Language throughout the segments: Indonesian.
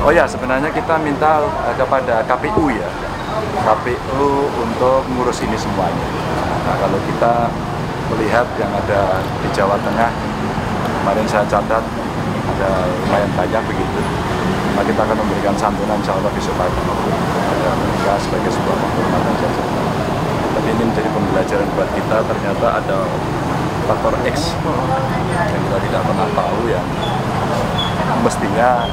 Oh ya, sebenarnya kita minta uh, kepada KPU ya, KPU untuk ngurus ini semuanya. Nah, kalau kita melihat yang ada di Jawa Tengah, kemarin saya catat ada lumayan banyak begitu. Nah, kita akan memberikan santunan insya Allah besok pagi ada mereka sebagai sebuah penghormatan saja. Tapi ini menjadi pembelajaran buat kita ternyata ada faktor X yang kita tidak pernah tahu yang mestinya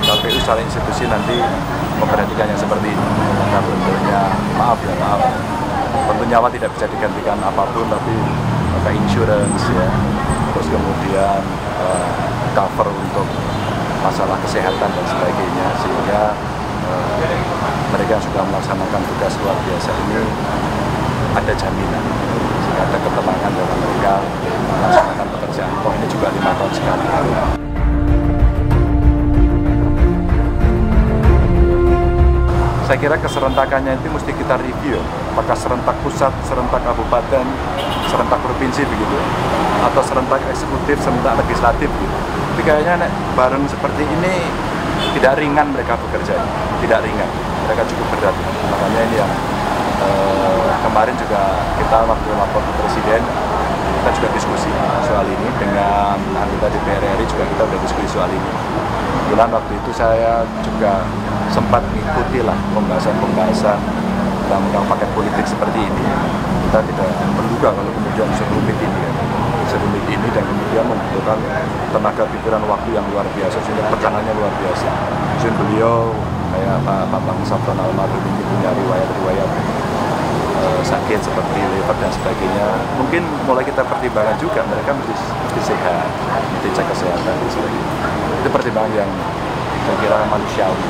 KPU secara institusi nanti memperhatikan yang seperti ini. Nah, tentunya maaf ya maaf. Tentu nyawa tidak bisa digantikan apa pun, tapi pakai insurance ya, terus kemudian uh, cover untuk masalah kesehatan dan sebagainya, sehingga uh, mereka yang sudah melaksanakan tugas luar biasa ini ada jaminan, sehingga ada ketenangan dalam mereka melaksanakan pekerjaan. Oh ini juga lima tahun sekali. Saya kira keserentakannya itu mesti kita review. Apakah serentak pusat, serentak kabupaten, serentak provinsi begitu atau serentak eksekutif, serentak legislatif gitu. tapi kayaknya bareng seperti ini tidak ringan mereka bekerja tidak ringan, mereka cukup berat. Makanya ini yang eh, kemarin juga kita waktu lapor ke Presiden kita juga diskusi soal ini dengan anggota DPR RI juga kita sudah diskusi soal ini kebetulan waktu itu saya juga sempat mengikuti lah pembahasan-pembahasan undang-undang paket politik seperti ini. Kita tidak menduga kalau kemudian serumit ini ya. serumit ini dan kemudian membutuhkan tenaga pikiran waktu yang luar biasa sehingga tekanannya luar biasa. Mungkin beliau kayak Pak Bambang Sabton almarhum ini punya riwayat-riwayat eh, sakit seperti liver dan sebagainya. Mungkin mulai kita pertimbangkan juga mereka mesti, mesti sehat, mesti kesehatan dan sebagainya. Itu pertimbangan yang saya kira manusiawi.